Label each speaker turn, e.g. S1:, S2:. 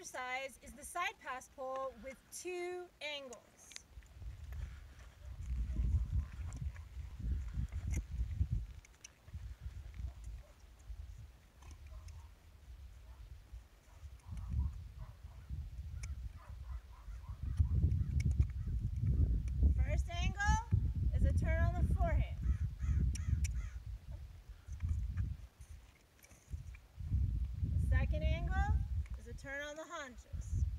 S1: exercise is the side pass pole with two angles. First angle is a turn on the forehand. The second angle is a turn on the haunches.